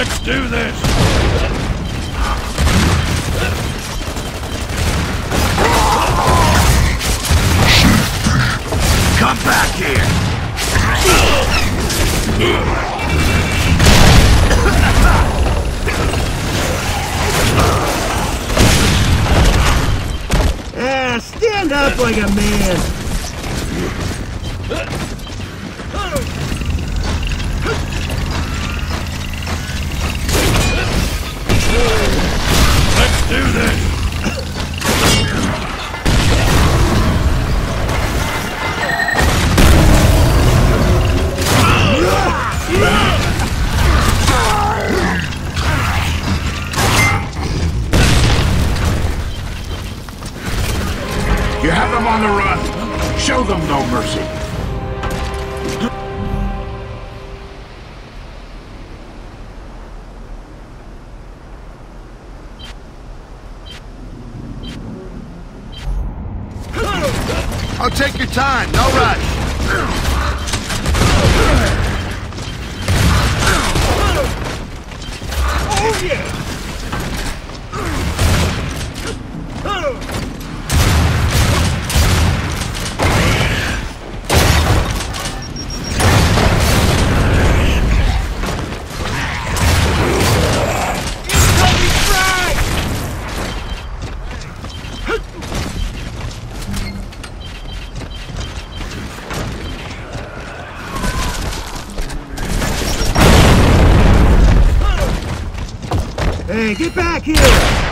Let's do this! Come back here! Ah, stand up like a man. Do this! You have them on the run. Show them no mercy. Oh, take your time. No rush. Oh yeah! Hey, get back here!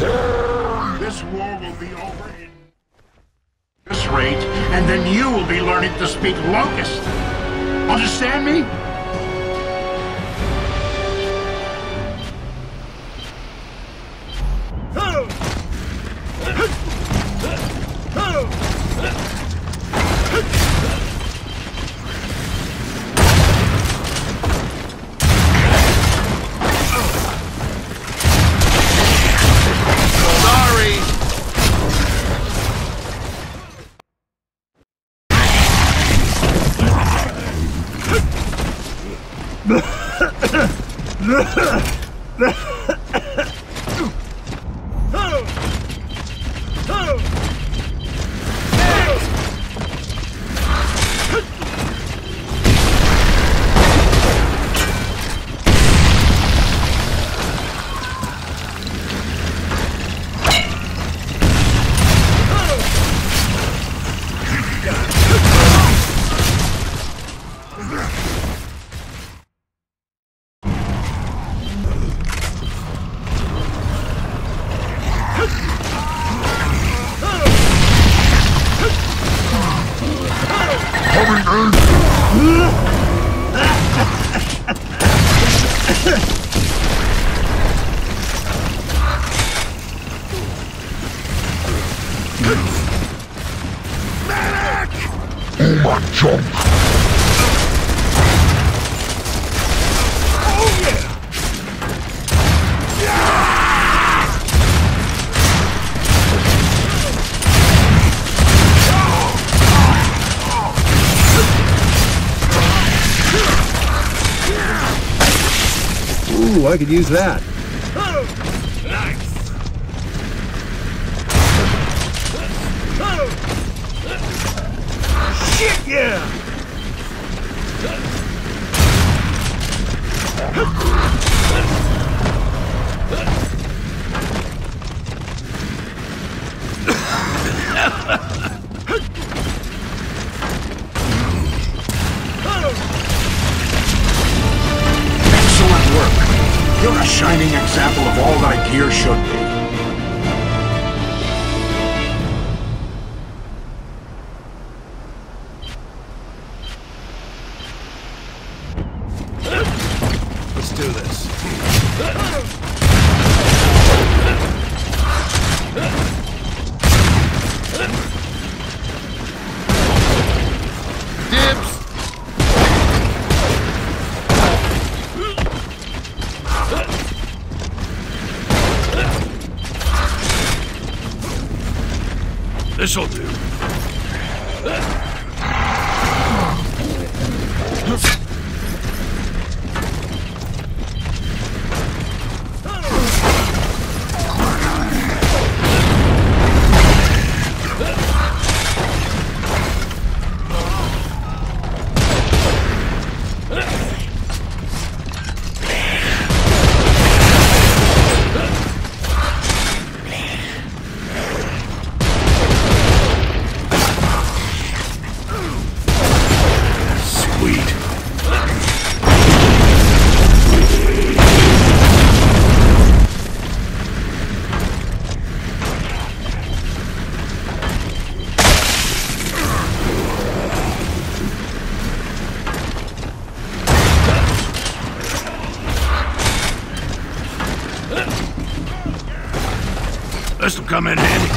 This war will be over in this rate, and then you will be learning to speak Locust. Understand me? Sorry. Medic! Oh my junk! Ooh, I could use that. Nice. Shit, yeah! Shining example of all that a gear should be. Let's do this. This'll do. Sweet. This'll come in handy.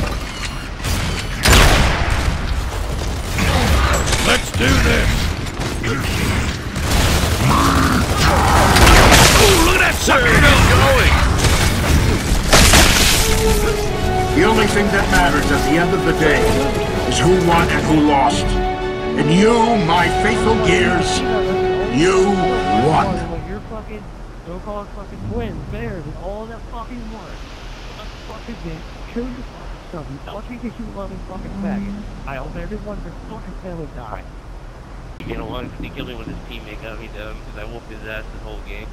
Let's do this. Ooh, look at that sucker going! The only thing that matters at the end of the day is who won and who lost. And you, my faithful gears, you won. Like you're fucking so-called fucking twins, bears, and all that fucking work. Fucking thing. Kill your fucking stuff. You fucking you loving fucking faggot. I hope everyone in their fucking family die. You know killed me when his teammate got me down because I whooped his ass this whole game.